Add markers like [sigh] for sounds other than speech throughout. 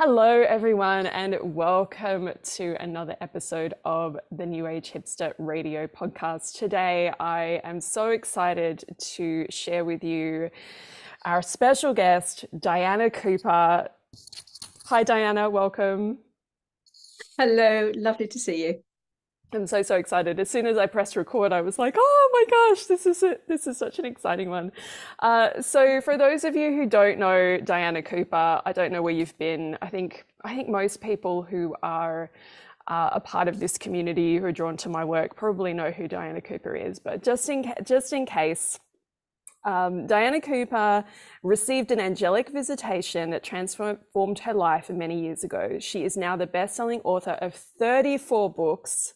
Hello, everyone, and welcome to another episode of the New Age Hipster Radio podcast. Today, I am so excited to share with you our special guest, Diana Cooper. Hi, Diana, welcome. Hello, lovely to see you. I'm so so excited. As soon as I pressed record, I was like, "Oh my gosh, this is a, this is such an exciting one." Uh, so, for those of you who don't know Diana Cooper, I don't know where you've been. I think I think most people who are uh, a part of this community who are drawn to my work probably know who Diana Cooper is. But just in just in case, um, Diana Cooper received an angelic visitation that transformed her life many years ago. She is now the best-selling author of 34 books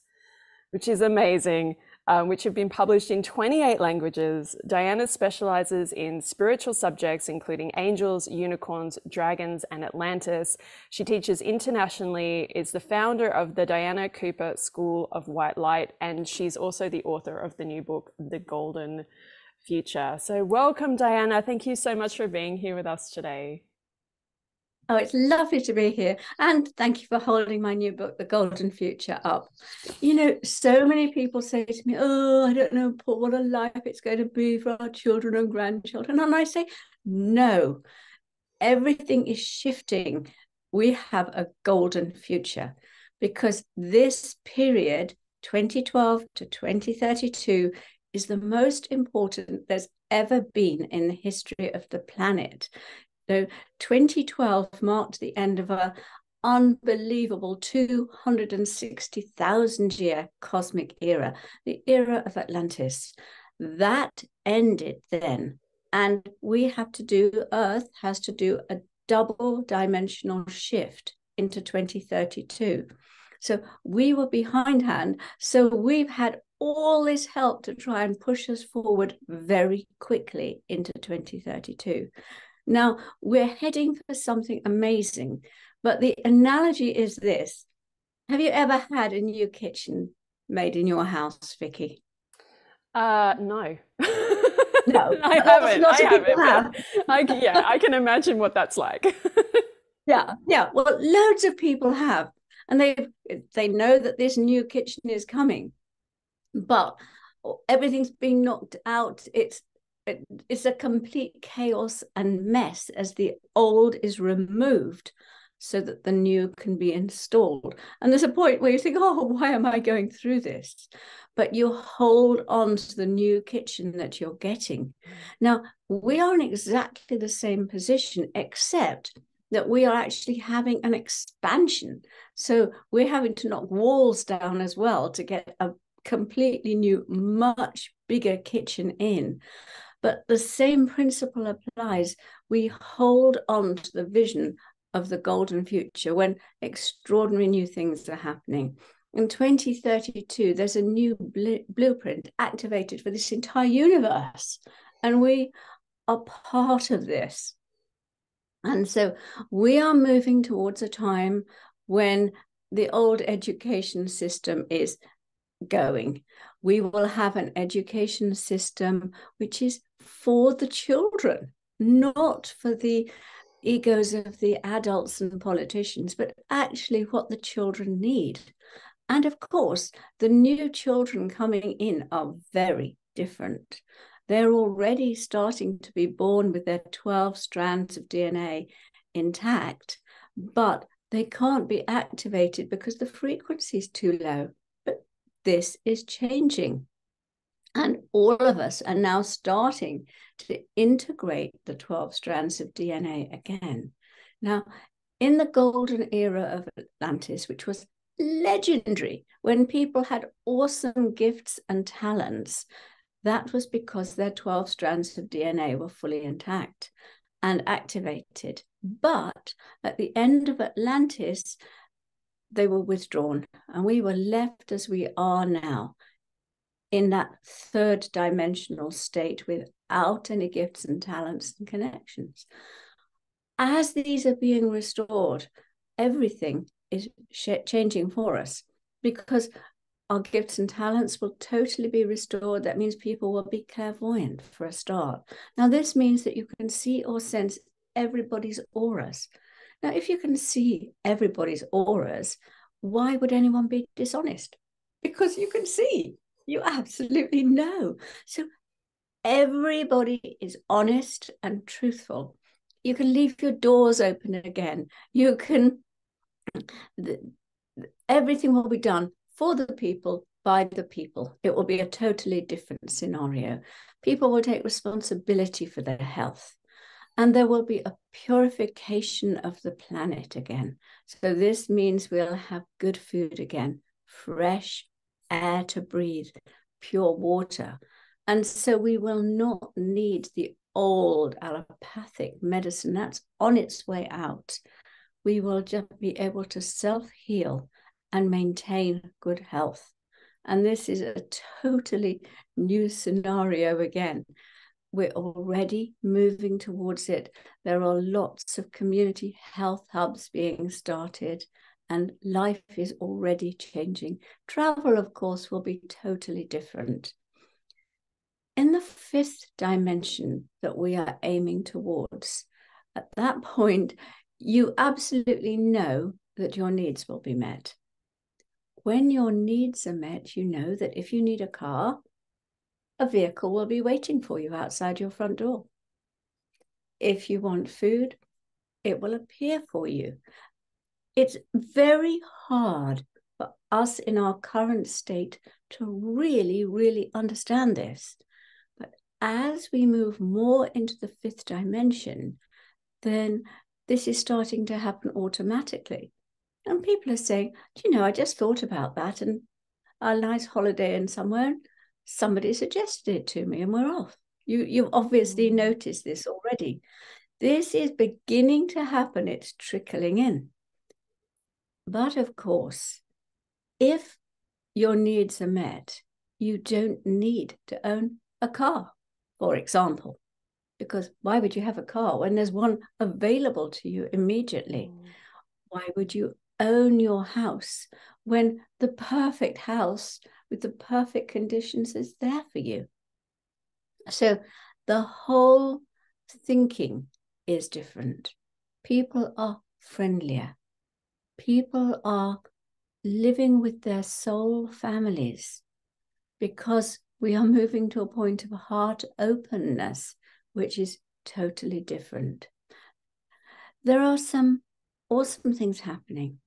which is amazing, um, which have been published in 28 languages. Diana specializes in spiritual subjects, including angels, unicorns, dragons, and Atlantis. She teaches internationally, is the founder of the Diana Cooper School of White Light, and she's also the author of the new book, The Golden Future. So, welcome, Diana. Thank you so much for being here with us today. Oh, it's lovely to be here. And thank you for holding my new book, The Golden Future, up. You know, so many people say to me, Oh, I don't know what a life it's going to be for our children and grandchildren. And I say, No, everything is shifting. We have a golden future because this period, 2012 to 2032, is the most important there's ever been in the history of the planet. So 2012 marked the end of a unbelievable 260,000 year cosmic era, the era of Atlantis. That ended then. And we have to do, Earth has to do a double dimensional shift into 2032. So we were behindhand. So we've had all this help to try and push us forward very quickly into 2032. Now, we're heading for something amazing, but the analogy is this Have you ever had a new kitchen made in your house, Vicky? Uh, no. no, [laughs] I haven't. I haven't. Have. I, yeah, I can imagine what that's like. [laughs] yeah, yeah. Well, loads of people have, and they they know that this new kitchen is coming, but everything's been knocked out. It's it's a complete chaos and mess as the old is removed so that the new can be installed. And there's a point where you think, oh, why am I going through this? But you hold on to the new kitchen that you're getting. Now, we are in exactly the same position, except that we are actually having an expansion. So we're having to knock walls down as well to get a completely new, much bigger kitchen in. But the same principle applies. We hold on to the vision of the golden future when extraordinary new things are happening. In 2032, there's a new bl- blueprint activated for this entire universe, and we are part of this. And so we are moving towards a time when the old education system is going. We will have an education system which is for the children, not for the egos of the adults and politicians, but actually what the children need. And of course, the new children coming in are very different. They're already starting to be born with their 12 strands of DNA intact, but they can't be activated because the frequency is too low. But this is changing. And all of us are now starting to integrate the 12 strands of DNA again. Now, in the golden era of Atlantis, which was legendary, when people had awesome gifts and talents, that was because their 12 strands of DNA were fully intact and activated. But at the end of Atlantis, they were withdrawn, and we were left as we are now in that third dimensional state without any gifts and talents and connections. As these are being restored, everything is changing for us because our gifts and talents will totally be restored. That means people will be clairvoyant for a start. Now, this means that you can see or sense everybody's auras. Now, if you can see everybody's auras, why would anyone be dishonest? Because you can see, you absolutely know. So everybody is honest and truthful. You can leave your doors open again. You can, everything will be done for the people, by the people. It will be a totally different scenario. People will take responsibility for their health and there will be a purification of the planet again. So, this means we'll have good food again, fresh air to breathe, pure water. And so, we will not need the old allopathic medicine that's on its way out. We will just be able to self heal and maintain good health. And this is a totally new scenario again we're already moving towards it. There are lots of community health hubs being started, and life is already changing. Travel, of course, will be totally different. In the fifth dimension that we are aiming towards, at that point, you absolutely know that your needs will be met. When your needs are met, you know that if you need a car, a vehicle will be waiting for you outside your front door. If you want food, it will appear for you. It's very hard for us in our current state to really, really understand this. But as we move more into the fifth dimension, then this is starting to happen automatically. And people are saying, Do you know, I just thought about that and a nice holiday in somewhere somebody suggested it to me and we're off. You, you've obviously mm. noticed this already. This is beginning to happen, it's trickling in. But of course, if your needs are met, you don't need to own a car, for example, because why would you have a car when there's one available to you immediately? Mm. Why would you own your house when the perfect house with the perfect conditions is there for you. So the whole thinking is different. People are friendlier. People are living with their soul families because we are [laughs] moving to a point of heart openness, which is totally different. There are some awesome things happening.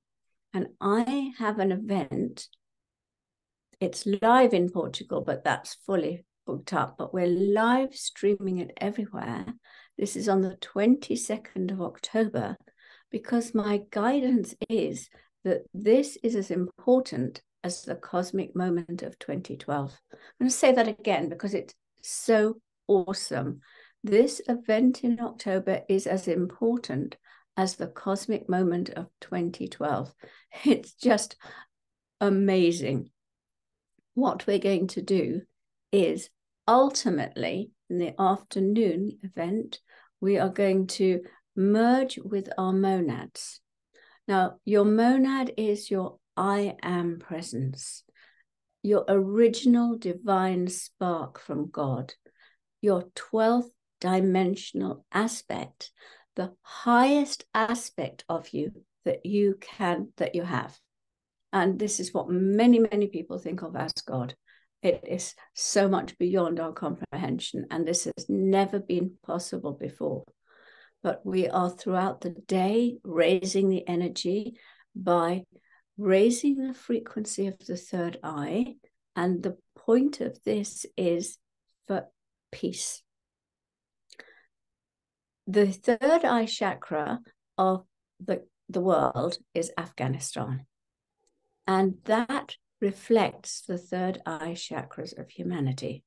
And I have an event it's live in Portugal, but that's fully booked up. But we're live streaming it everywhere. This is on the 22nd of October because my guidance is that this is as important as the cosmic moment of 2012. I'm going to say that again because it's so awesome. This event in October is as important as the cosmic moment of 2012. [laughs] It's just amazing what we're going to do is ultimately in the afternoon event, we are going to merge with our monads. Now, your monad is your I am presence, your original divine spark from God, your 12th dimensional aspect, the highest aspect of you that you can, that you have. And this is what many, many people think of as God. It is so much beyond our comprehension, and this has never been possible before. But we are throughout the day raising the energy by raising the frequency of the third eye. And the point of this is for peace. The third eye chakra of the, the world is Afghanistan. And that reflects the third eye chakras of humanity.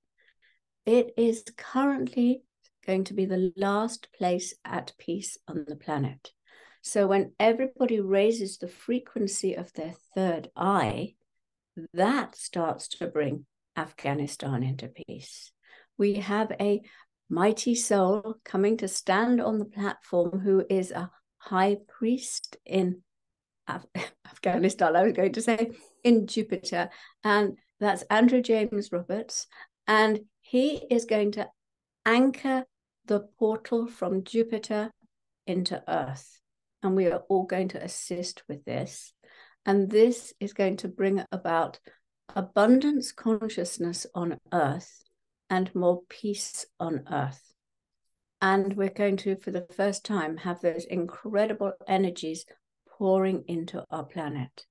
It is currently going to be the last place at peace on the planet. So when everybody raises the frequency of their third eye, that starts to bring Afghanistan into peace. We have a mighty soul coming to stand on the platform who is a high priest in Af- [laughs] Afghanistan, I was going to say, in Jupiter. And that's Andrew James Roberts. And he is going to anchor the portal from Jupiter into Earth. and we are all going to assist with this. And this is going to bring about abundance consciousness on earth and more peace on earth. And we're going to, for the first time, have those incredible energies pouring into our planet.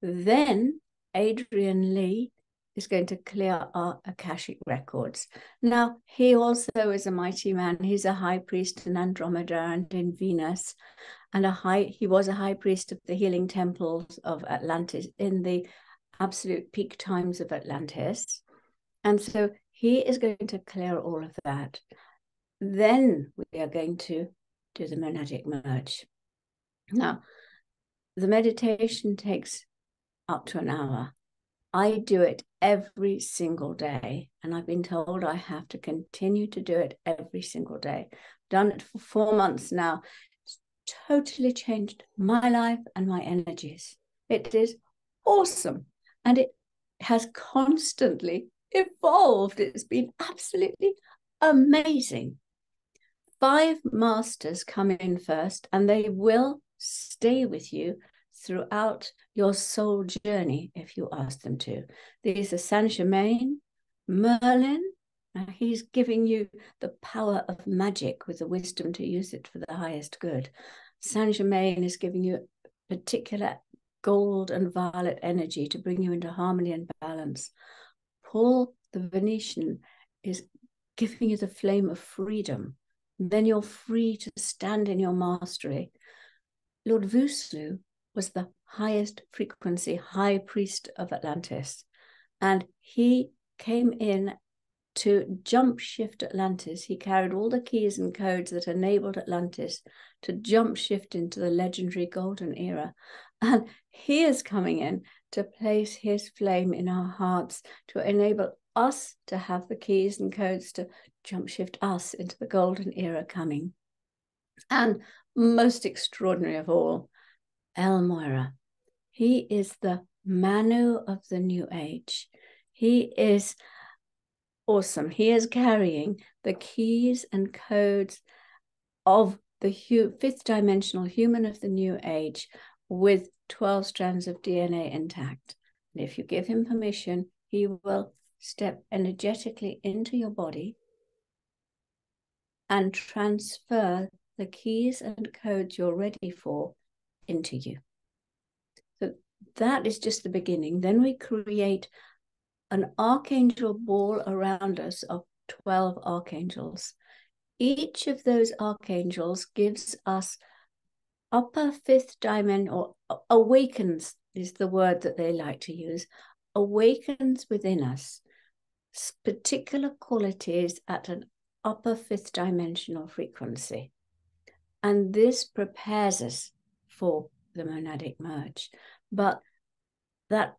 Then Adrian Lee is going to clear our Akashic records. Now, he also is a mighty man. He's a high priest in Andromeda and in Venus, and a high he was a high priest of the healing temples of Atlantis in the absolute peak times of Atlantis. And so he is going to clear all of that. Then we are going to do the monadic merge. Now, the meditation takes up to an hour. I do it every single day, and I've been told I have to continue to do it every single day. done it for four months now. It's totally changed my life and my energies. It is awesome, and it has constantly evolved. It's been absolutely amazing. Five masters come in first, and they will stay with you throughout your soul journey if you ask them to. These are Saint Germain, Merlin. He's giving you the power of magic with the wisdom to use it for the highest good. Saint Germain is giving you particular gold and violet energy to bring you into harmony and balance. Paul the Venetian is giving you the flame of freedom. Then you're free to stand in your mastery. Lord Voosloo was the highest frequency high priest of Atlantis. And he came in to jump shift Atlantis. He carried all the keys and codes that enabled Atlantis to jump shift into the legendary golden era. And he is coming in to place his flame in our hearts to enable us to have the keys and codes to jump shift us into the golden era coming. And most extraordinary of all, El Morya. He is the Manu of the New Age. He is awesome. He is carrying the keys and codes of the fifth dimensional human of the New Age with 12 strands of DNA intact. And if you give him permission, he will step energetically into your body and transfer the keys and codes you're ready for into you. So that is just the beginning. Then we create an archangel ball around us of 12 archangels. Each of those archangels gives us upper fifth dimension or awakens is the word that they like to use awakens within us particular qualities at an upper fifth dimensional frequency and this prepares us for the monadic merge. But that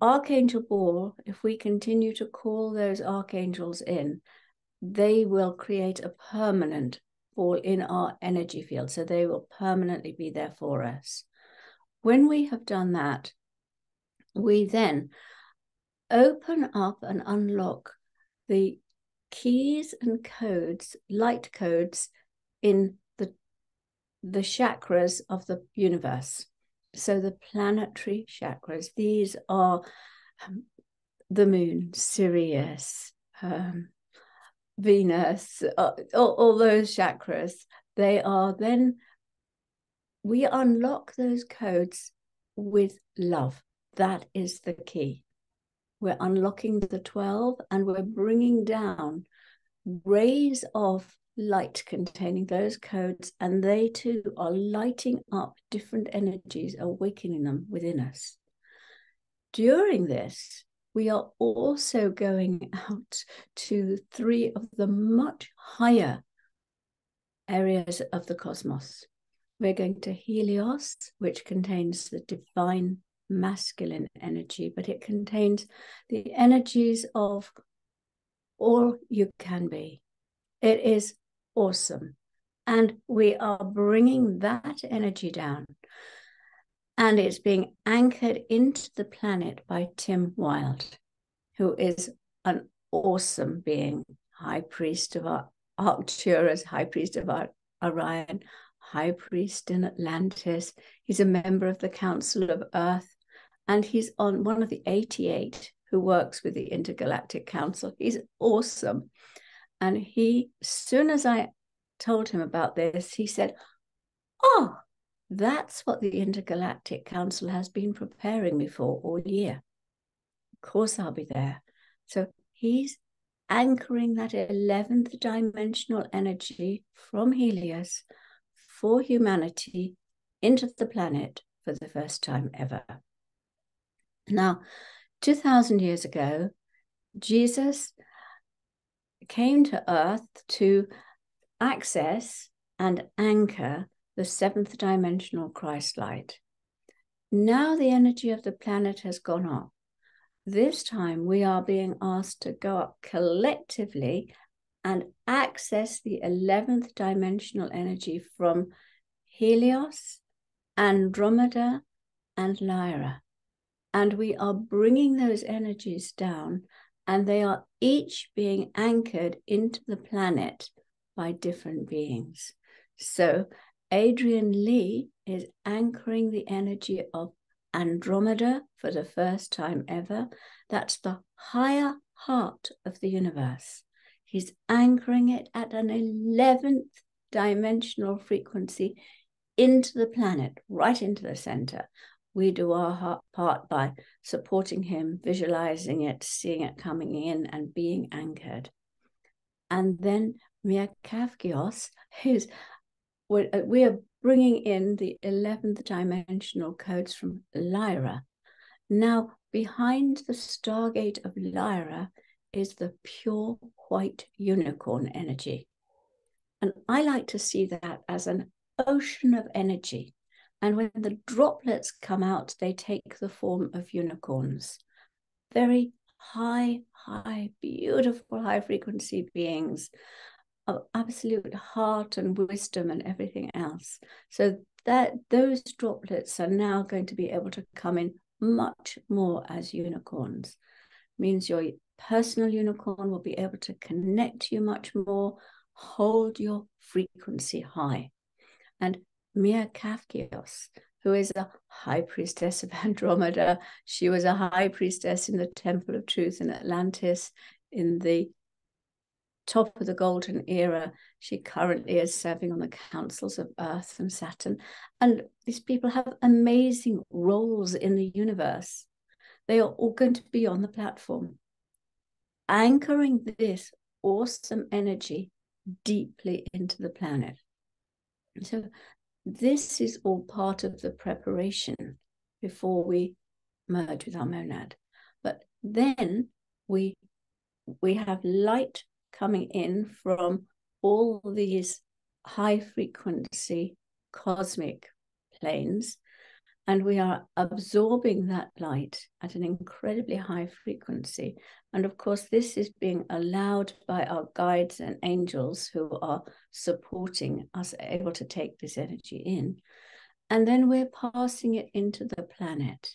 archangel ball, if we continue to call those archangels in, they will create a permanent ball in our energy field. So they will permanently be there for us. When we have done that, we then open up and unlock the keys and codes, light codes in the chakras of the universe. So the planetary chakras, these are um, the moon, Sirius, um, Venus, uh, all, all those chakras. They are then, we unlock those codes with love. That is the key. We're unlocking the 12 and we're bringing down rays of light containing those codes, and they too are lighting up different energies, awakening them within us. During this, we are also going out to three of the much higher areas of the cosmos. We're going to Helios, which contains the divine masculine energy, but it contains the energies of all you can be. It is awesome. And we are bringing that energy down. And it's being anchored into the planet by Tim Whild, who is an awesome being, high priest of our Arcturus, high priest of our Orion, high priest in Atlantis. He's a member of the Council of Earth, and he's on one of the 88 who works with the Intergalactic Council. He's awesome. And he, soon as I told him about this, he said, Oh, that's what the Intergalactic Council has been preparing me for all year. Of course, I'll be there. So he's anchoring that 11th dimensional energy from Helios for humanity into the planet for the first time ever. Now, 2,000 years ago, Jesus came to earth to access and anchor the seventh dimensional Christ light. Now the energy of the planet has gone up. This time we are being asked to go up collectively and access the 11th dimensional energy from Helios, Andromeda, and Lyra. And we are bringing those energies down, and they are each being anchored into the planet by different beings. So, Adrian Lee is anchoring the energy of Andromeda for the first time ever. That's the higher heart of the universe. He's anchoring it at an 11th dimensional frequency into the planet, right into the center. We do our part by supporting him, visualizing it, seeing it coming in, and being anchored. And then Mia Kavkios is we are bringing in the 11th dimensional codes from Lyra. Now, behind the Stargate of Lyra is the pure white unicorn energy. And I like to see that as an ocean of energy. And when the droplets come out, they take the form of unicorns. Very high, high, beautiful high frequency beings of absolute heart and wisdom and everything else. So that those droplets are now going to be able to come in much more as unicorns. Means your personal unicorn will be able to connect you much more, hold your frequency high. And Mia Kavkios, who is a high priestess of [laughs] Andromeda, she was a high priestess in the Temple of Truth in Atlantis in the top of the golden era. She currently is serving on the councils of Earth and Saturn. And these people have amazing roles in the universe. They are all going to be on the platform, anchoring this awesome energy deeply into the planet. So, this is all part of the preparation before we merge with our monad. But then we we have light coming in from all these high frequency cosmic planes and we are absorbing that light at an incredibly high frequency. And of course, this is being allowed by our guides and angels who are supporting us able to take this energy in. And then we're passing it into the planet.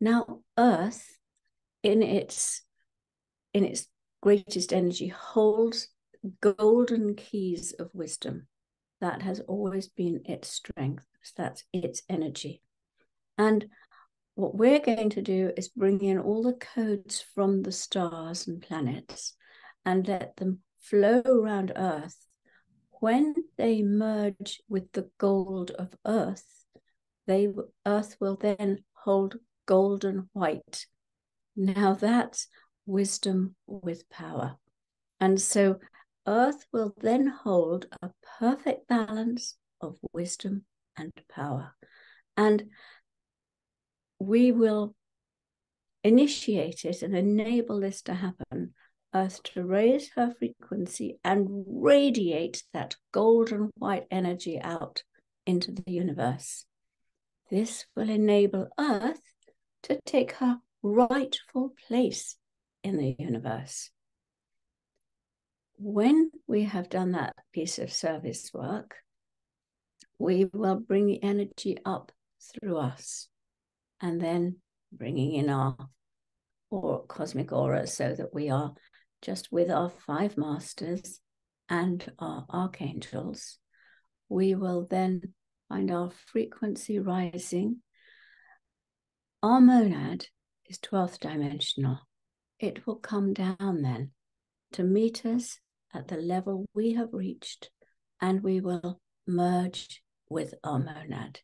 Now, Earth, in its in its greatest energy holds golden keys of wisdom. That has always been its strength. That's its energy. And what we're going to do is bring in all the codes from the stars and planets and let them flow around Earth. When they merge with the gold of Earth, they Earth will then hold golden white. Now that's wisdom with power. And so earth will then hold a perfect balance of wisdom and power. And we will initiate it and enable this to happen. Earth to raise her frequency and radiate that golden white energy out into the universe. This will enable Earth to take her rightful place in the universe. When we have done that piece of service work, we will bring the energy up through us and then bringing in our or cosmic aura so that we are just with our five masters and our archangels. we will then find our frequency rising. Our monad is 12th dimensional. It will come down then to meet us at the level we have reached, and we will merge with our monad.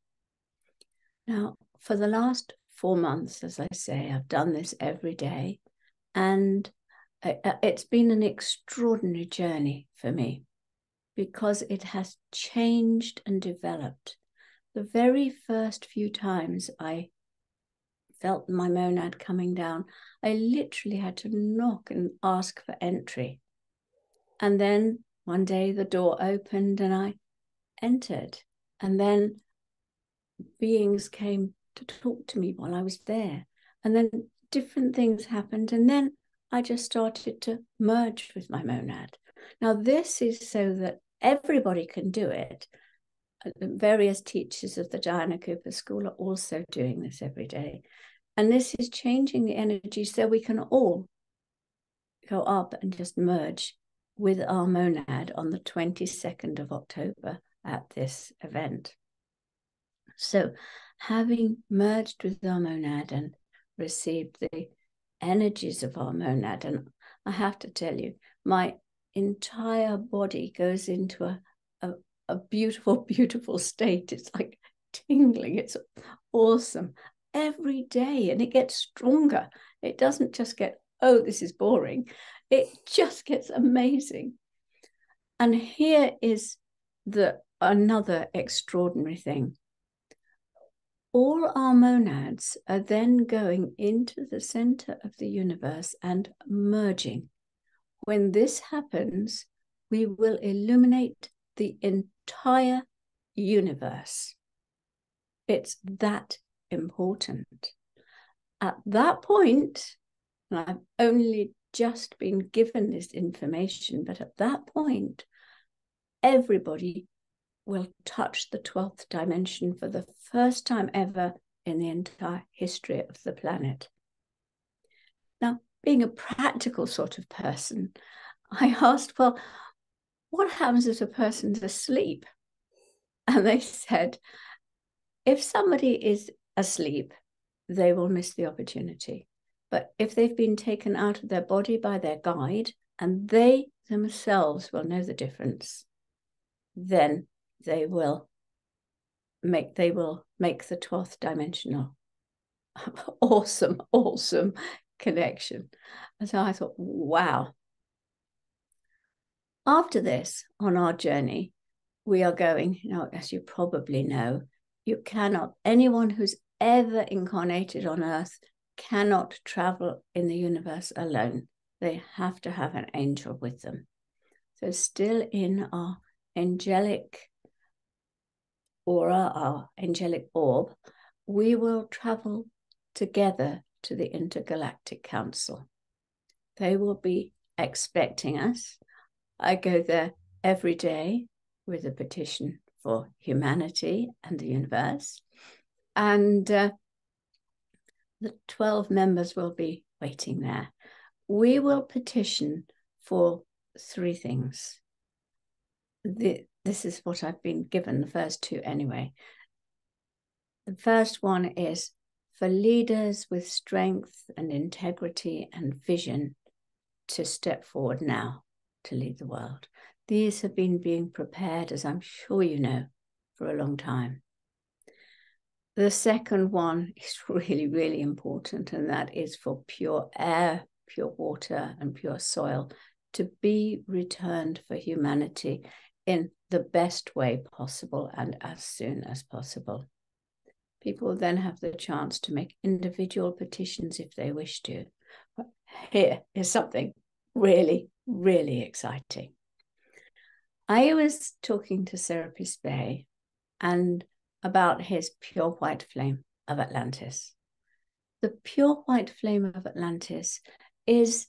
Now, for the last four months, as I say, I've done this every day, and uh, uh, it's been an extraordinary journey for me because it has changed and developed. The very first few times I felt my monad coming down, I literally had to knock and ask for entry. And then one day the door opened and I entered. And then beings came to talk to me while I was there. And then different things happened. And then I just started to merge with my monad. Now, this is so that everybody can do it. Uh, various teachers of the Diana Cooper School are also doing this every day. And this is changing the energy so we can all go up and just merge with our monad on the 22nd of October at this event. So, having merged with our monad and received the energies of our monad, and I have to tell you, my entire body goes into a, a, a beautiful, [laughs] beautiful state. It's like tingling. It's awesome every day and it gets stronger. It doesn't just get, oh, this is boring. It [laughs] just gets amazing. And here is the another extraordinary thing. All our monads are then going into the center of the universe and merging when this happens, we will illuminate the entire universe. It's that important. At that point, and I've only just been given this information, but at that point, everybody will touch the 12th dimension for the first time ever in the entire history of the planet. Now, being a practical sort of person, I asked, well, what happens if a person's asleep? And they said, if somebody is asleep, they will miss the opportunity. But if they've been taken out of their body by their guide and they themselves will know the difference, then they will make they will make the 12th dimensional [laughs] awesome awesome connection. And so I thought, wow. After this, on our journey, we are going, you know, as you probably know, you cannot, anyone who's ever incarnated on earth cannot travel in the universe alone. They have to have an angel with them. So, still in our angelic aura, our angelic orb, we will travel together to the Intergalactic Council. They will be expecting us. I go there every day with a petition for humanity and the universe. And uh, the 12 members will be waiting there. We will petition for three things. The, this is what I've been given, the mm. first two anyway. The first one is for leaders with strength and integrity and vision to step forward now to lead the world. These have been being prepared, as I'm sure you know, for a long time. The second one [laughs] is really, really important, and that is for pure air, pure water, and pure soil to be returned for humanity in the best way possible and as soon as possible. People then have the chance to make individual petitions if they wish to. Here is something really, really exciting. I was talking to Serapis Bey and about his pure white flame of Atlantis. The pure white flame of Atlantis is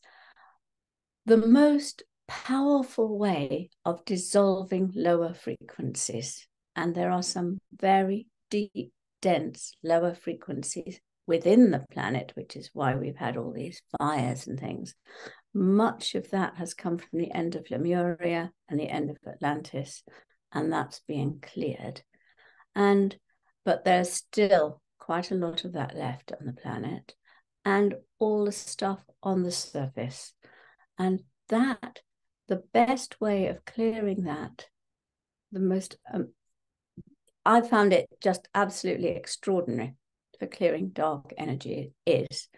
the most powerful way of dissolving lower frequencies. And there are some very deep dense lower frequencies within the planet, which is why we've had all these fires and things. Much of that has come from the end of Lemuria and the end of Atlantis. and that's being cleared. And but there's still quite a lot of that left on the planet, and all the stuff on the surface. And that, the best way of clearing that, the most, um, I found it just absolutely extraordinary for clearing dark energy is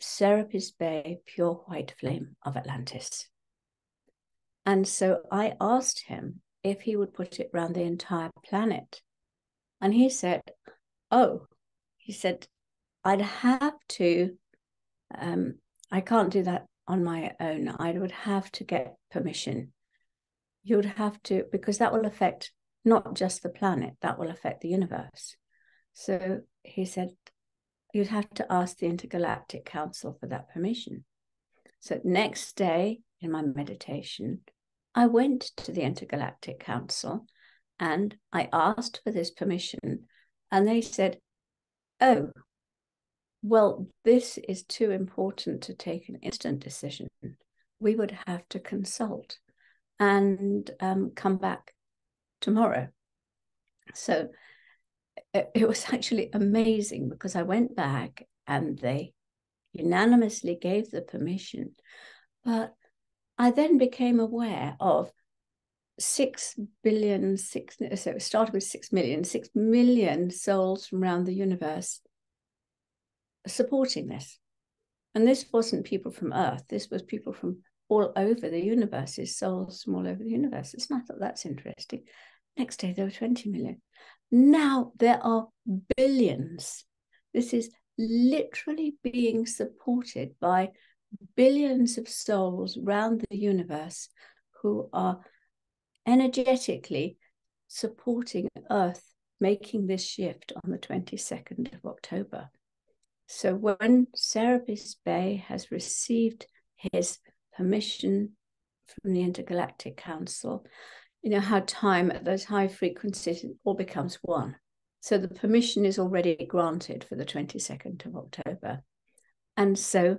Serapis Bey Pure White Flame of Atlantis. And so I asked him if he would put it around the entire planet. And he said, Oh, he said, I'd have to, um, I can't do that on my own. I would have to get permission. You would have to, because that will affect not just the planet, that will affect the universe. So he said, you'd have to ask the Intergalactic Council for that permission. So next day in my meditation, I went to the Intergalactic Council and I asked for this permission. And they said, oh, well, this is too important to take an instant decision. We would have to consult and um, come back tomorrow. So it, it was actually amazing because I went back and they unanimously gave the permission. But I then became aware of six billion, six, so it started with six million, six million souls from around the universe supporting this. And this wasn't people from Earth, this was people from all over the universe, souls from all over the universe. It's not that that's interesting. Next day, there were 20 million. Now there are billions. This is literally being supported by billions of souls around the universe who are energetically supporting Earth making this shift on the 22nd of October. So when Serapis Bey has received his permission from the Intergalactic Council, you know how time at those high frequencies all becomes one. So the permission is already granted for the 22nd of October. And so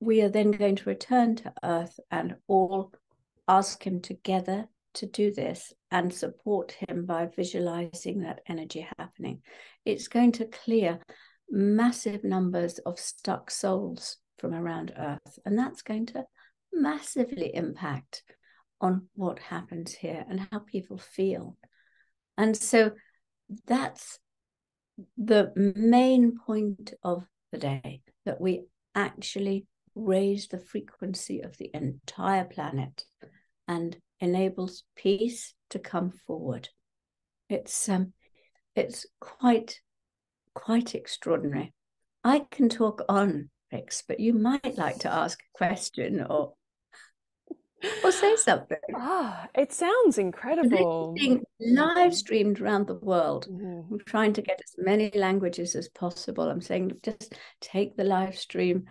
we are then going to return to Earth and all ask him together to do this and support him by visualizing that energy happening. It's going to clear massive numbers of stuck souls from around Earth, and that's going to massively impact on what happens here and how people feel. And so that's the main point of the day that we actually raise the frequency of the entire planet and enables peace to come forward. It's um, it's quite quite extraordinary. I can talk on, Vix, but you might like to ask a question or or say something. [laughs] Ah, it sounds incredible. Being live streamed around the world. Mm-hmm. I'm trying to get as many languages as possible. I'm saying just take the live stream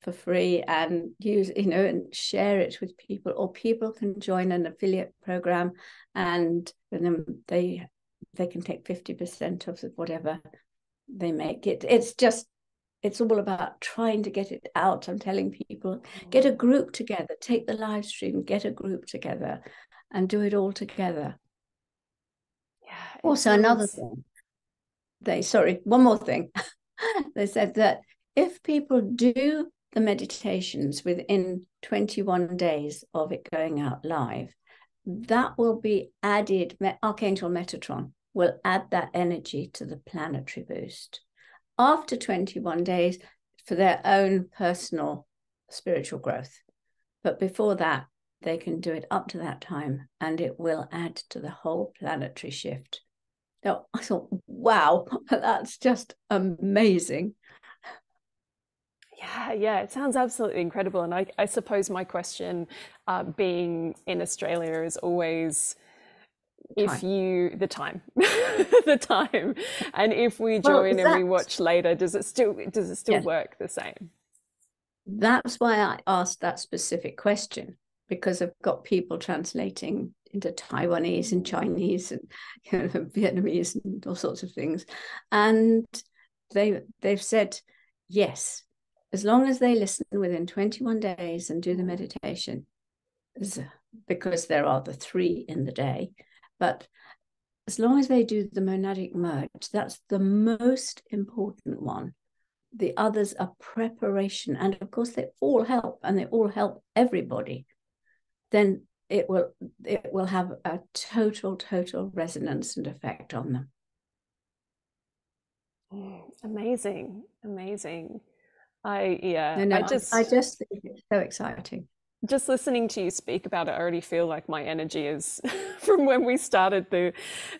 for free and use, you know, and share it with people, or people can join an affiliate program and then they they can take 50% of whatever they make it. It's just it's all about trying to get it out. I'm telling people, get a mm. group together, take the live stream, get a group together, and do it all together. Yeah. Also, another thing, they sorry, one more thing. [laughs] they said that if people do the meditations within 21 days of it going out live, that will be added. Archangel Metatron will add that energy to the planetary boost after 21 days for their own personal spiritual growth. But before that, they can do it up to that time and it will add to the whole planetary shift. Now, I thought, wow, [laughs] that's just amazing. Yeah, yeah, it sounds absolutely incredible. And I, I suppose my question, uh, being in Australia, is always if you the time [laughs] the time and if we join well, and we watch later does it still does it still yeah. work the same that's why i asked that specific question because i've got people translating into taiwanese and chinese and [laughs] you know, vietnamese and all sorts of things and they they've said yes as long as they listen within 21 days and do the meditation because there are the three in the day. But as long as they do the monadic merge, that's the most important one. The others are preparation. And of course, they all help and they all help everybody. Then it will it will have a total total resonance and effect on them mm, amazing amazing i yeah no, no, i just i just think it's so exciting. Just listening to you speak about it i already feel like my energy is [laughs] from when we started the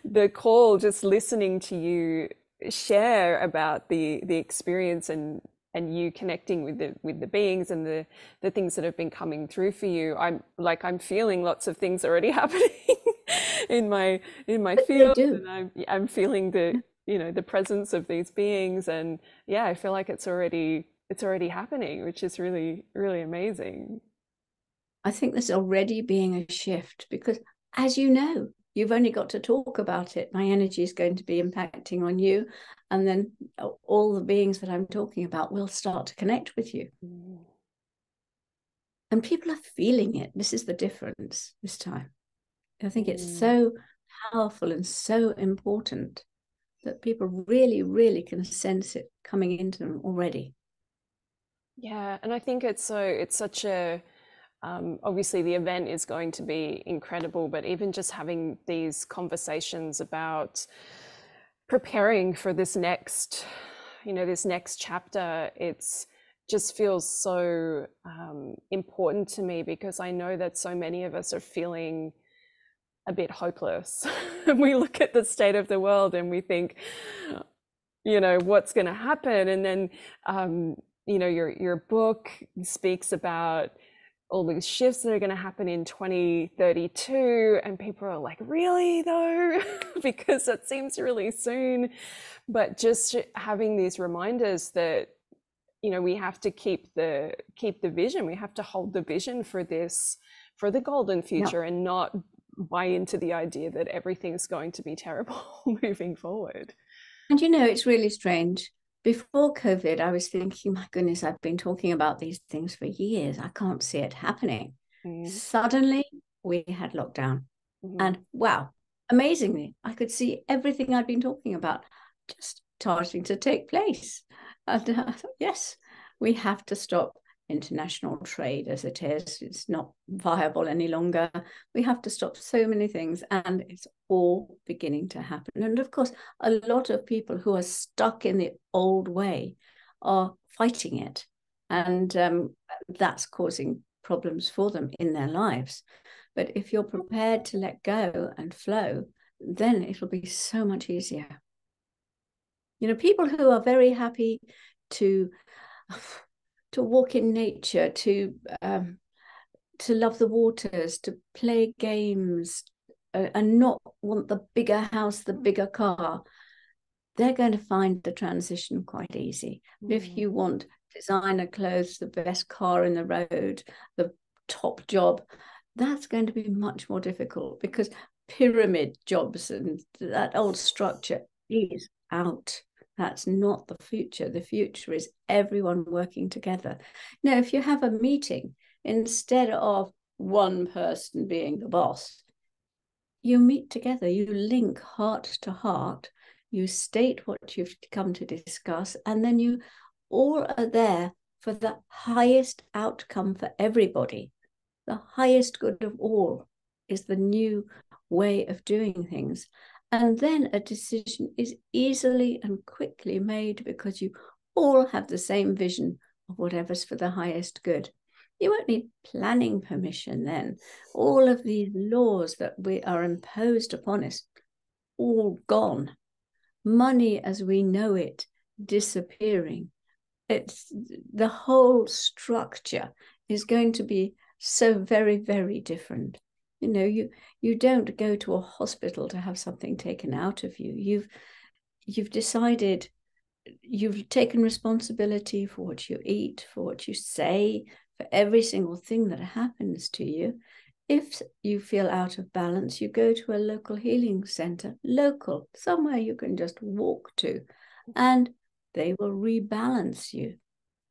the call just listening to you share about the the experience and and you connecting with the with the beings and the the things that have been coming through for you. I'm like i'm feeling lots of things already [laughs] happening in my in my field and I'm, I'm feeling the you know the presence of these beings and yeah i feel like it's already it's already happening which is really really amazing. I think there's already being a shift because as you know you've only got to talk about it. My energy is going to be impacting on you and then all the beings that i'm talking about will start to connect with you. Mm. and people are feeling it. This is the difference this time. I think mm. it's so powerful and so important that people really really can sense it coming into them already yeah and i think it's so it's such a um, obviously the event is going to be incredible, but even just having these conversations about preparing for this next, you know, this next chapter, it's just feels so um, important to me because I know that so many of us are feeling a bit hopeless. [laughs] we look at the state of the world and we think, you know, what's going to happen? And then, um, you know, your your book speaks about all these shifts that are going to happen in 2032 and people are like really though? [laughs] Because it seems really soon. But just having these reminders that you know we have to keep the keep the vision we have to hold the vision for this for the golden future and not buy into the idea that everything's going to be terrible [laughs] moving forward. And you know it's really strange before COVID, I was thinking, my goodness, I've been talking about these things for years. I can't see it happening. Mm. Suddenly, we had lockdown. Mm-hmm. And wow, amazingly, I could see everything I'd been talking about just starting to take place. And uh, yes, we have to stop international trade as it is. It's not viable any longer. We have to stop so many things, and it's all beginning to happen. And of course, a lot of people who are stuck in the old way are fighting it, and um, that's causing problems for them in their lives. But if you're prepared to let go and flow, then it'll be so much easier. You know, people who are very happy to to walk in nature, to um, to love the waters, to play games, uh, and not want the bigger house, the bigger car, they're going to find the transition quite easy. Mm. If you want designer clothes, the best car in the road, the top job, that's going to be much more difficult because pyramid jobs and that old structure is out. That's not the future. The future is everyone working together. Now, if you have a meeting, instead of one person being the boss, you meet together, you link heart to heart, you state what you've come to discuss, and then you all are there for the highest outcome for everybody. The highest good of all is the new way of doing things. And then a decision is easily and quickly made because you all have the same vision of whatever's for the highest good. You won't need planning permission then. All of these laws that we are imposed upon us, all gone. Money as we know it disappearing. It's the whole structure is going to be so very, very different you know you you don't go to a hospital to have something taken out of you. You've you've decided you've taken responsibility for what you eat for what you say for every single thing that happens to you. If you feel out of balance you go to a local healing center local somewhere you can just walk to and they will rebalance you.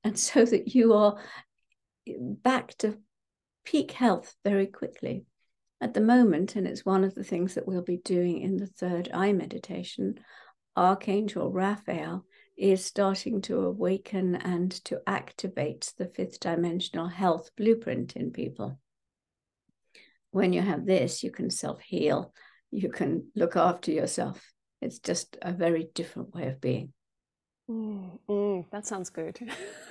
And [laughs] so that you are back to peak health very quickly At the moment, and it's one of the things that we'll be doing in the third eye meditation, Archangel Raphael is starting to awaken and to activate the fifth dimensional health blueprint in people. When you have this, you can self heal, you can look after yourself. It's just a very different way of being. Mm, mm, that sounds good. [laughs]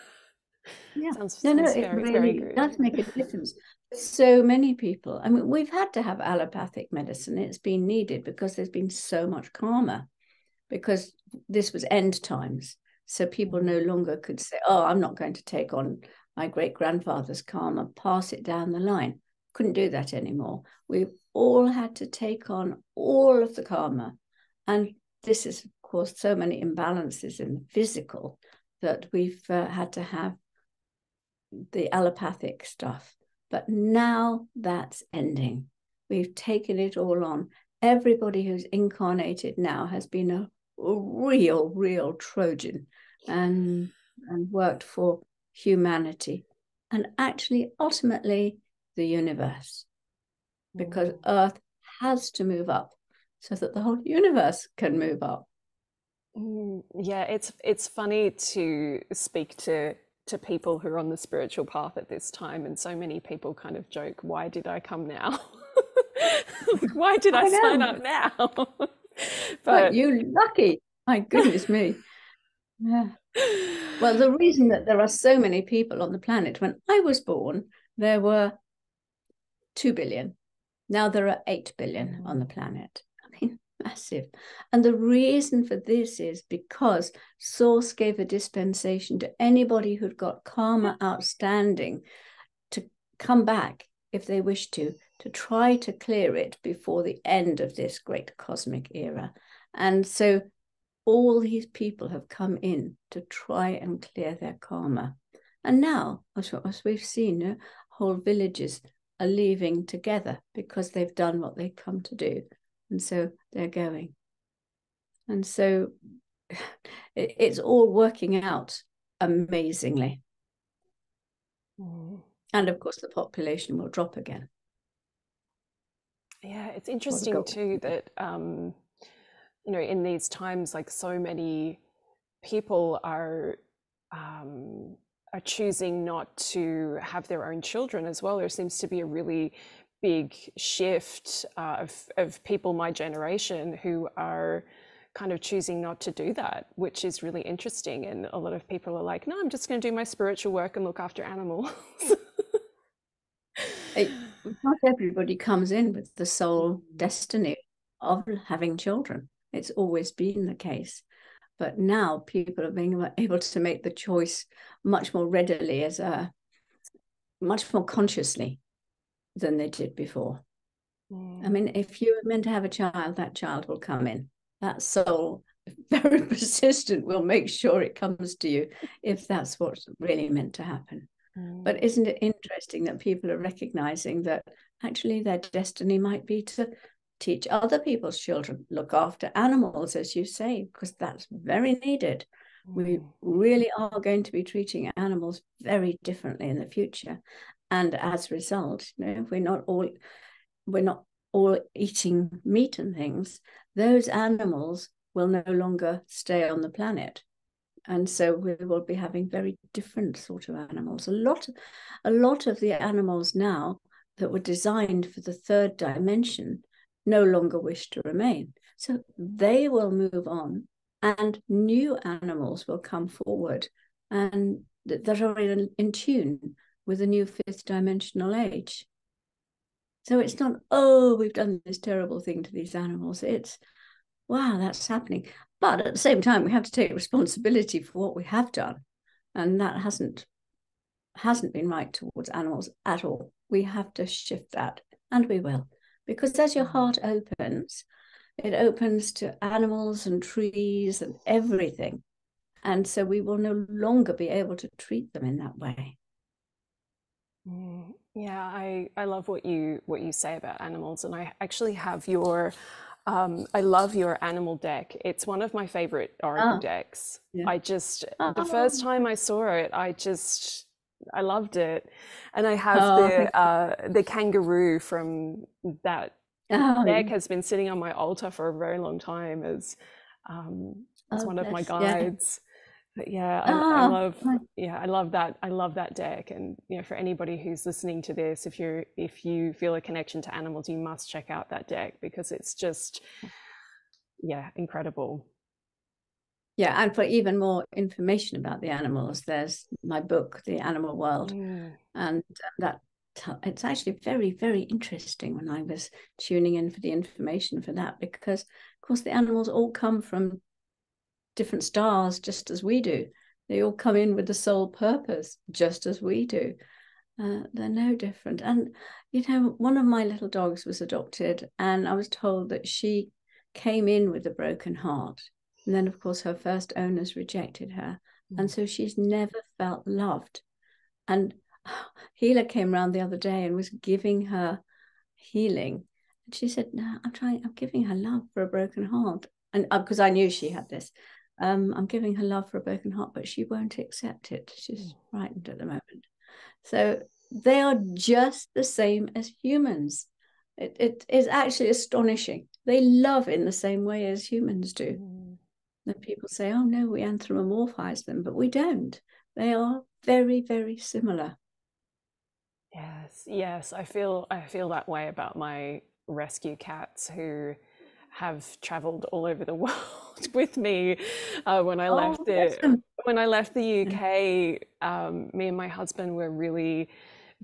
yeah, sounds, no, no, sounds it really very does make a difference. So many people. I mean, we've had to have allopathic medicine. It's been needed because there's been so much karma because this was end times. So people no longer could say, oh, I'm not going to take on my great grandfather's karma, pass it down the line. Couldn't do that anymore. We've all had to take on all of the karma. And this is, of course, so many imbalances in the physical that we've uh, had to have the allopathic stuff. But now that's ending. We've taken it all on. Everybody who's incarnated now has been a real, real Trojan and, and worked for humanity and actually ultimately the universe because mm. Earth has to move up so that the whole universe can move up. Mm, yeah, it's it's funny to speak to to people who are on the spiritual path at this time, and so many people kind of joke, "Why did I come now? [laughs] like, why did I, I sign up now?" [laughs] but you lucky. My goodness me. Yeah. Well, the reason that there are so many people on the planet, when I was born, there were 2 billion. Now there are 8 billion on the planet. Massive. And the reason for this is because Source gave a dispensation to anybody who'd got karma outstanding to come back if they wish to, to try to clear it before the end of this great cosmic era. And so all these people have come in to try and clear their karma. And now, as, as we've seen, you know, whole villages are leaving together because they've done what they've come to do. And so they're going. And so [sighs] it, it's all working out amazingly. Mm. And of course, the population will drop again. Yeah, it's interesting too that um, you know in these times, like so many people are um, are choosing not to have their own children as well. There seems to be a really big shift uh, of of people my generation who are kind of choosing not to do that, which is really interesting. And a lot of people are like, no, I'm just going to do my spiritual work and look after animals. it, not everybody comes in with the soul mm. destiny of having children. It's always been the case. But now people are being able to make the choice much more readily as a much more consciously than they did before. Mm. I mean, if you're meant to have a child, that child will come in. That soul, [laughs] very persistent, will make sure it comes to you if that's what's really meant to happen. Mm. But isn't it interesting that people are recognizing that actually their destiny might be to teach other people's children, look after animals, as you say, because that's very needed. Mm. We really are going to be treating animals very differently in the future. And as a result, you know, we're not all we're not all eating meat and things, those animals will no longer stay on the planet. And so we will be having very different sort of animals. A lot, a lot of the animals now that were designed for the third dimension no longer wish to remain. So they will move on and new animals will come forward and that are in, in tune with a new fifth dimensional age. So it's not, oh, we've done this terrible thing to these animals. It's, wow, that's happening. But at the same time, we have to take responsibility for what we have done. And that hasn't hasn't been right towards animals at all. We have to shift that, and we will because as your heart opens, it opens to animals and trees and everything. And so we will no longer be able to treat them in that way. Mm, yeah, I, I love what you what you say about animals, and I actually have your um, I love your animal deck. It's one of my favorite oracle oh, decks. Yeah. I just oh. the first time I saw it, I just I loved it, and I have oh, the uh, the kangaroo from that oh, deck has been sitting on my altar for a very long time as um, as oh, one of my guides. Yeah. But yeah, I, oh, I love yeah, I love that. I love that deck, and you know, for anybody who's listening to this, if you if you feel a connection to animals, you must check out that deck because it's just yeah, incredible. Yeah, and for even more information about the animals, there's my book, The Animal World, mm. and that it's actually very, very interesting when I was tuning in for the information for that because, of course, the animals all come from different stars, just as we do. They all come in with the soul purpose, just as we do. Uh, they're no different. And, you know, one of my little dogs was adopted, and I was told that she came in with a broken heart and then, of course, her first owners rejected her. Mm. And so she's never felt loved. And [sighs] Healer came around the other day and was giving her healing. And she said, No, I'm trying, I'm giving her love for a broken heart. And because uh, I knew she had this, um, I'm giving her love for a broken heart, but she won't accept it. She's mm. frightened at the moment. So they are just the same as humans. It, it is actually astonishing. They love in the same way as humans do. Mm that people say, oh no, we anthropomorphize them, but we don't. They are very, very similar. Yes, yes. I feel I feel that way about my rescue cats who have traveled all over the [laughs] world with me. Uh, when I oh, left the when I left the UK, um, me and my husband were really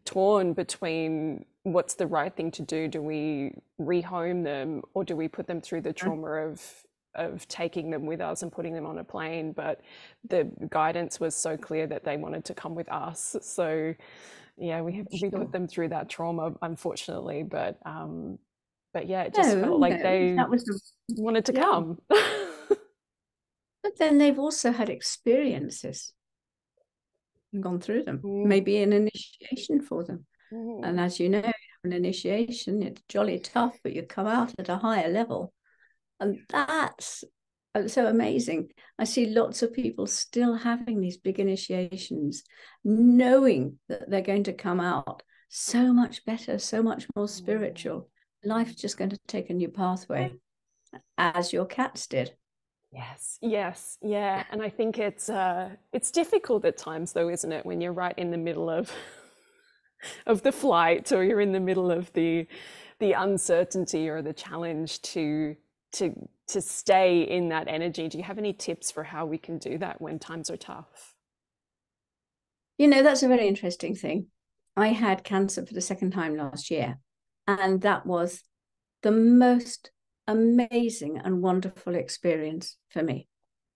torn between what's the right thing to do. Do we rehome them or do we put them through the trauma of of taking them with us and putting them on a plane, but the guidance was so clear that they wanted to come with us. So, yeah, we have, we put them through that trauma, unfortunately, but um, but yeah, it just no, felt like no, they that was the, wanted to yeah. come. [laughs] but then they've also had experiences and gone through them, mm. maybe an initiation for them. Mm. And as you know, an initiation, it's jolly tough, but you come out at a higher level and that's uh, so amazing. I see lots of people still having these big initiations, knowing that they're going to come out so much better, so much more spiritual. Life's just going to take a new pathway, as your cats did. Yes, yes, yeah, and I think it's uh, it's difficult at times, though, isn't it, when you're right in the middle of [laughs] of the flight, or you're in the middle of the the uncertainty or the challenge to to to stay in that energy. Do you have any tips for how we can do that when times are tough? You know that's a very interesting thing. I had cancer for the second time last year and that was the most amazing and wonderful experience for me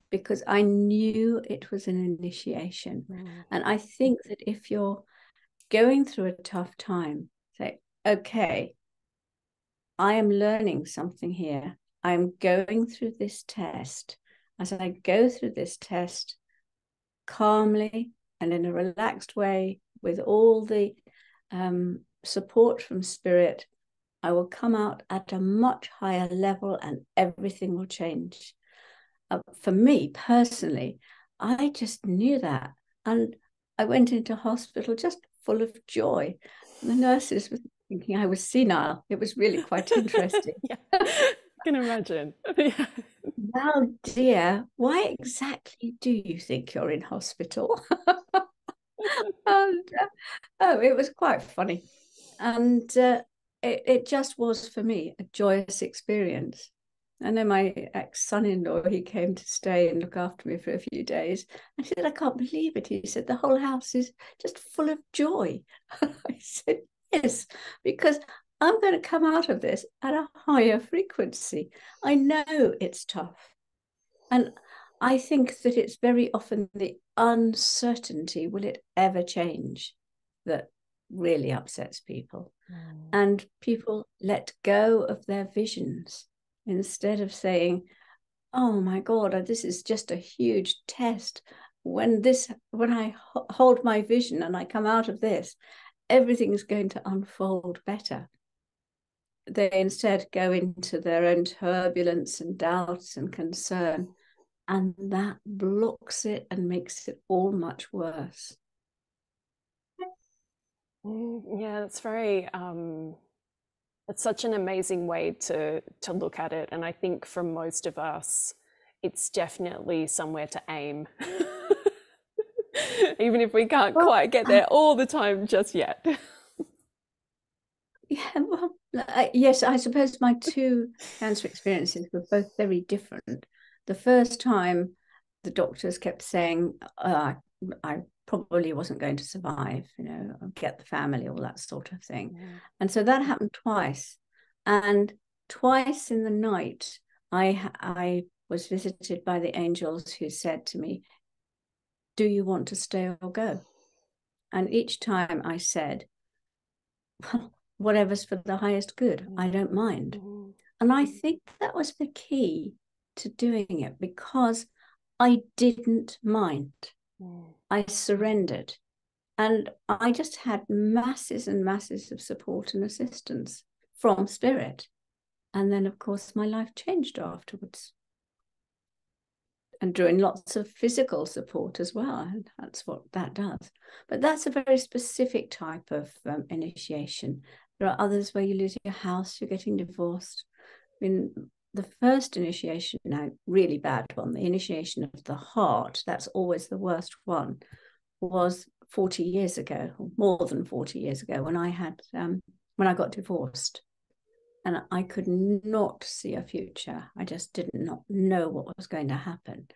because i knew it was an initiation mm. and i think that if you're going through a tough time say okay I am learning something here. I'm going through this test. As I go through this test calmly and in a relaxed way, with all the um, support from spirit, I will come out at a much higher level and everything will change. Uh, for me personally, I just knew that. And I went into hospital just full of joy. The nurses were thinking I was senile. It was really quite [laughs] interesting. [laughs] I can imagine. [laughs] Well, dear, why exactly do you think you're in hospital? and uh, oh, it was quite funny, and uh, it it just was for me a joyous experience. And then my ex son-in-law, he came to stay and look after me for a few days. I said, I can't believe it. He said, the whole house is just full of joy. [laughs] I said, yes, because I'm going to come out of this at a higher frequency. I know it's tough. And I think that it's very often the uncertainty will it ever change that really upsets people. Mm. And people let go of their visions instead of saying, oh my God, this is just a huge test. When this, when I hold my vision and I come out of this, everything's going to unfold better they instead go into their own turbulence and doubts and concern. And that blocks it and makes it all much worse. Mm, yeah, it's very um it's such an amazing way to to look at it and I think for most of us it's definitely somewhere to aim. [laughs] Even if we can't well, quite get there all the time just yet. [laughs] Yeah, well, yes, I suppose my two cancer experiences were both very different. The first time, the doctors kept saying, uh, I probably wasn't going to survive, you know, get the family, all that sort of thing. Yeah. And so that happened twice. And twice in the night, I I was visited by the angels who said to me, Do you want to stay or go? And each time I said, Well, whatever's for the highest good, I don't mind. Mm-hmm. And I think that was the key to doing it because I didn't mind. Mm. I surrendered. And I just had masses and masses of support and assistance from spirit. And then, of course, my life changed afterwards. And during lots of physical support as well. And that's what that does. But that's a very specific type of um, initiation. There are others where you lose your house, you're getting divorced. I mean, the first initiation, now really bad one, the initiation of the heart, that's always the worst one, was 40 years ago, more than 40 years ago, when I had um, when I got divorced. And I could not see a future. I just did not know what was going to happen.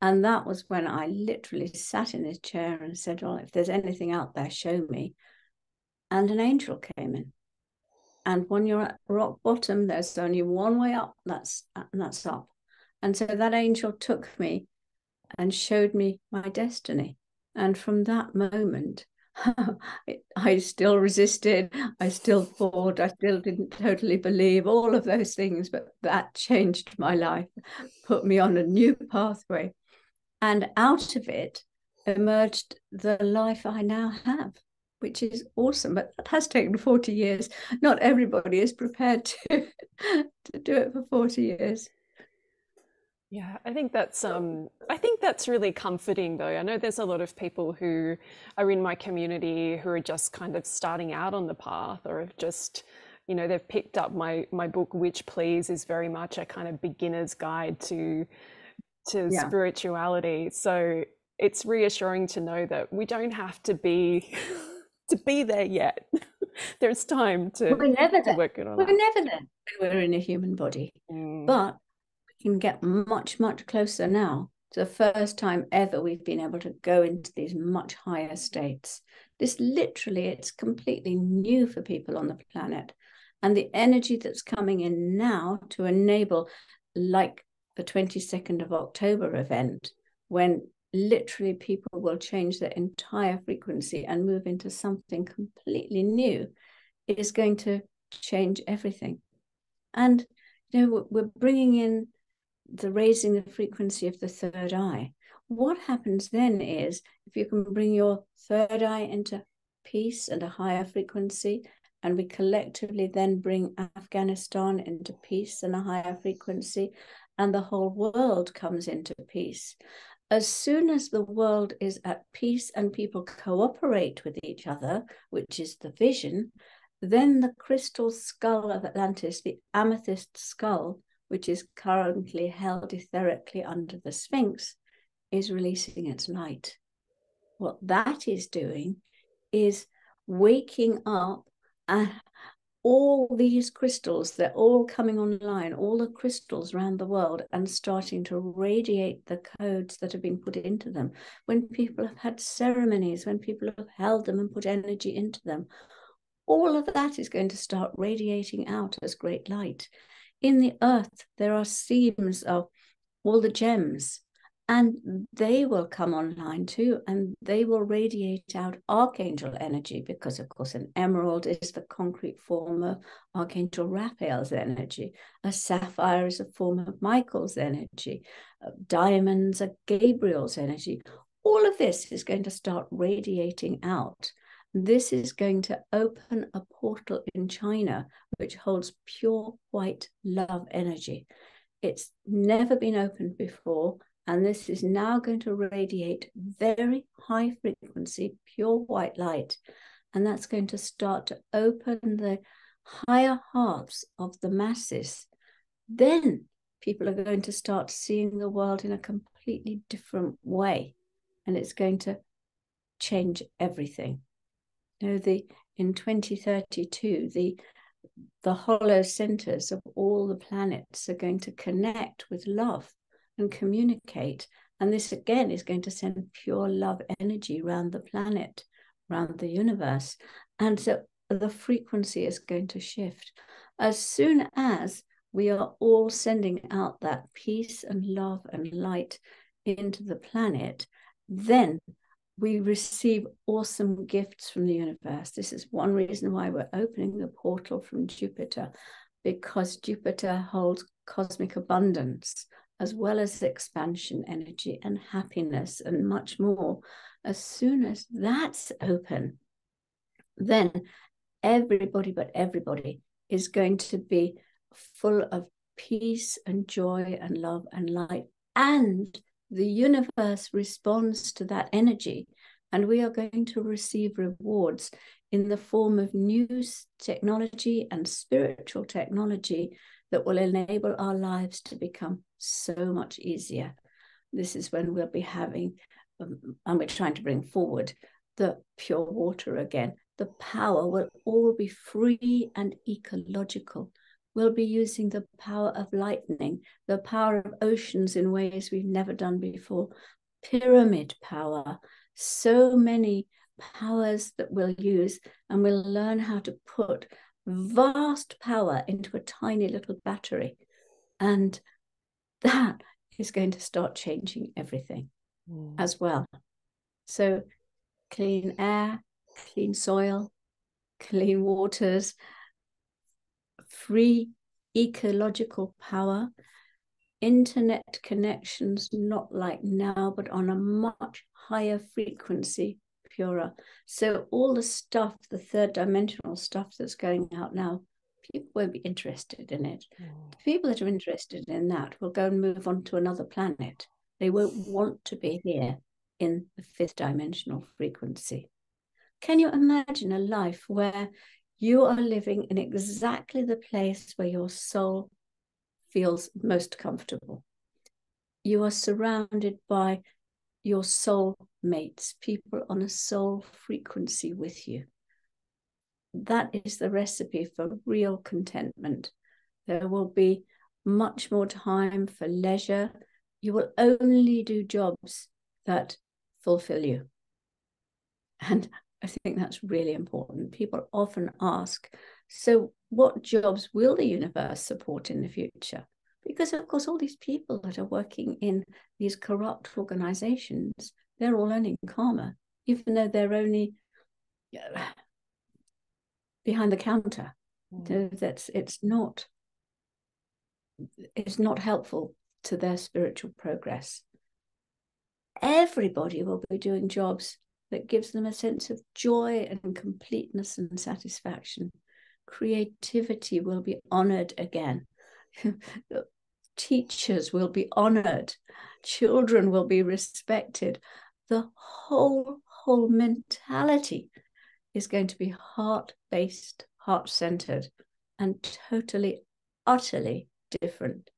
And that was when I literally sat in this chair and said, Well, if there's anything out there, show me. And an angel came in and when you're at rock bottom there's only one way up that's and that's up. And so that angel took me and showed me my destiny. And from that moment [laughs] I still resisted, I still fought, I still didn't totally believe all of those things, but that changed my life, put me on a new pathway. And out of it emerged the life I now have which is awesome. But that has taken 40 years. Not everybody is prepared to, [laughs] to do it for 40 years. Yeah, I think that's um I think that's really comforting though. I know there's a lot of people who are in my community who are just kind of starting out on the path or have just you know they've picked up my my book Witch Please is very much a kind of beginner's guide to to yeah. spirituality. So it's reassuring to know that we don't have to be [laughs] to be there yet. [laughs] There's time to, we're never to there. work it on. We're never there we're in a human body. Mm. But we can get much, much closer now. It's the first time ever we've been able to go into these much higher states. This literally, it's completely new for people on the planet. And the energy that's coming in now to enable, like the 22nd of October event, when literally people will change their entire frequency and move into something completely new it is going to change everything. And you know we're bringing in the raising the frequency of the third eye. What happens then is if you can bring your third eye into peace and a higher frequency and we collectively then bring afghanistan into peace and a higher frequency and the whole world comes into peace as soon as the world is at peace and people cooperate with each other, which is the vision, then the crystal skull of Atlantis, the amethyst skull, which is currently held etherically under the Sphinx, is releasing its light. What that is doing is waking up all these crystals, they're all coming online, all the crystals around the world, and starting to radiate the codes that have been put into them. When people have had ceremonies, when people have held them and put energy into them, all of that is going to start radiating out as great light. In the earth, there are seams of all the gems and they will come online too and they will radiate out archangel energy because of course an emerald is the concrete form of archangel raphael's energy. A sapphire is a form of michael's energy. Uh, diamonds are gabriel's energy. All of this is going to start radiating out. This is going to open a portal in china which holds pure white love energy. It's never been opened before and this is now going to radiate very high frequency, pure white light. And that's going to start to open the higher halves of the masses. Then people are going to start seeing the world in a completely different way. And it's going to change everything. You know, the in 2032, the the hollow centers of all the planets are going to connect with love and communicate. And this again is going to send pure love energy around the planet, around the universe. And so the frequency is going to shift. As soon as we are all sending out that peace and love and light into the planet, then we receive awesome gifts from the universe. This is one reason why we're opening the portal from Jupiter, because Jupiter holds cosmic abundance as well as expansion energy and happiness and much more. As soon as that's open, then everybody but everybody is going to be full of peace and joy and love and light and the universe responds to that energy, and we are going to receive rewards in the form of new technology and spiritual technology that will enable our lives to become so much easier. This is when we'll be having, um, and we're trying to bring forward the pure water again. The power will all be free and ecological we'll be using the power of lightning, the power of oceans in ways we've never done before, pyramid power, so many powers that we'll use, and we'll learn how to put vast power into a tiny little battery. And that is going to start changing everything mm. as well. So, clean air, clean soil, clean waters, free ecological power, internet connections, not like now, but on a much higher frequency, purer. So all the stuff, the third dimensional stuff that's going out now, people won't be interested in it. Mm. The people that are interested in that will go and move on to another planet. They won't want to be here in the fifth dimensional frequency. Can you imagine a life where you are living in exactly the place where your soul feels most comfortable. You are surrounded by your soul mates, people on a soul frequency with you. That is the recipe for real contentment. There will be much more time for leisure. You will only do jobs that fulfill you. And I think that's really important. People often ask, so what jobs will the universe support in the future? Because, of course, all these people that are working in these corrupt organizations, they're all earning karma, even though they're only behind the counter. Mm. That's it's not it's not helpful to their spiritual progress. Everybody will be doing jobs that gives them a sense of joy and completeness and satisfaction. Creativity will be honored again. [laughs] Teachers will be honored. Children will be respected. The whole, whole mentality is going to be heart based, heart centered, and totally, utterly different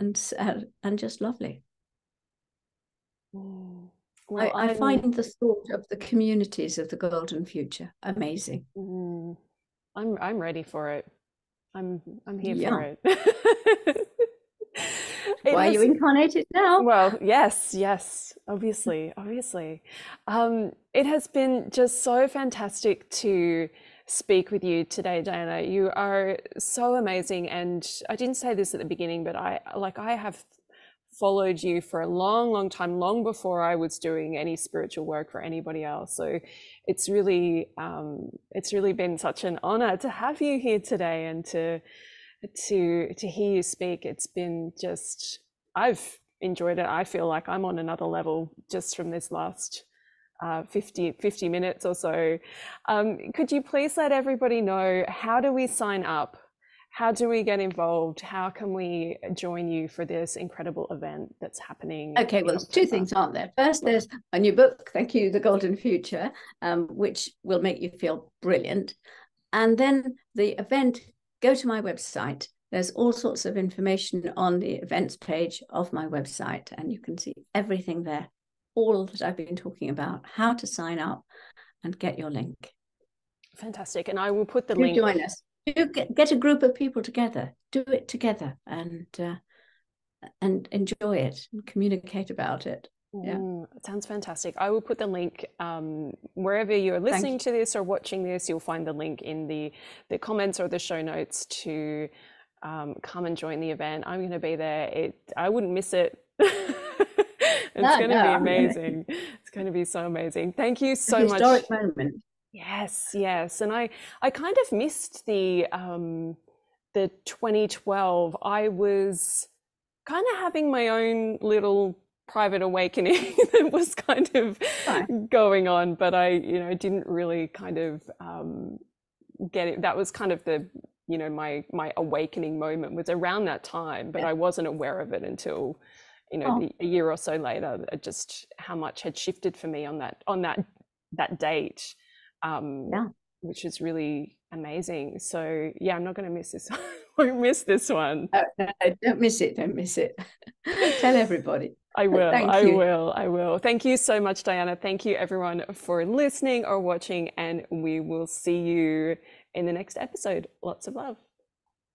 and sad and just lovely. Mm. Well, I, I find the thought of the communities of the golden future amazing. Mm, I'm I'm ready for it. I'm I'm here yeah. for it. [laughs] [laughs] Why are you incarnated now? Well, yes, yes, obviously, obviously. Um, it has been just so fantastic to speak with you today, Diana. You are so amazing, and I didn't say this at the beginning, but I like I have followed you for a long, long time, long before I was doing any spiritual work for anybody else. So it's really, um, it's really been such an honor to have you here today and to, to, to hear you speak. It's been just, I've enjoyed it. I feel like I'm on another level just from this last uh, 50, 50 minutes or so. Um, could you please let everybody know how do we sign up how do we get involved? How can we join you for this incredible event that's happening? Okay, well, there's two things, aren't there? First, there's a new book, Thank You, The Golden Future, um, which will make you feel brilliant. And then the event, go to my website. There's all sorts of information on the events page of my website, and you can see everything there, all that I've been talking about, how to sign up and get your link. Fantastic. And I will put the Do link. join us do get, get a group of people together do it together and uh, and enjoy it and communicate about it yeah. Mm, sounds fantastic. I will put the link um, wherever you're listening you. to this or watching this you'll find the link in the the comments or the show notes to um, come and join the event. I'm going to be there. It i wouldn't miss it. [laughs] It's no, going to no, be amazing. It's going to be so amazing. Thank you so much. Historic moment. Yes, yes, and I I kind of missed the um, the 2012. I was kind of having my own little private awakening [laughs] that was kind of right. going on, but I you know didn't really kind of um, get it. That was kind of the you know my my awakening moment was around that time, but yeah. I wasn't aware of it until you know oh. the, a year or so later. Just how much had shifted for me on that on that that date um, yeah. which is really amazing. So yeah, I'm not going to miss this. [laughs] Won't miss this one. No, no, don't miss it. Don't miss it. [laughs] Tell everybody. I [laughs] will. I will. I will. Thank you so much, Diana. Thank you, everyone, for listening or watching, and we will see you in the next episode. Lots of love.